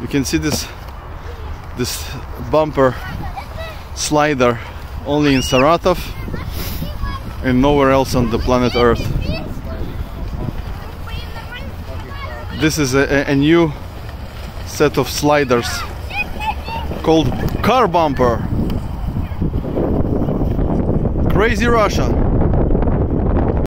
You can see this this bumper slider only in Saratov and nowhere else on the planet Earth. This is a, a new set of sliders called car bumper. Crazy Russia.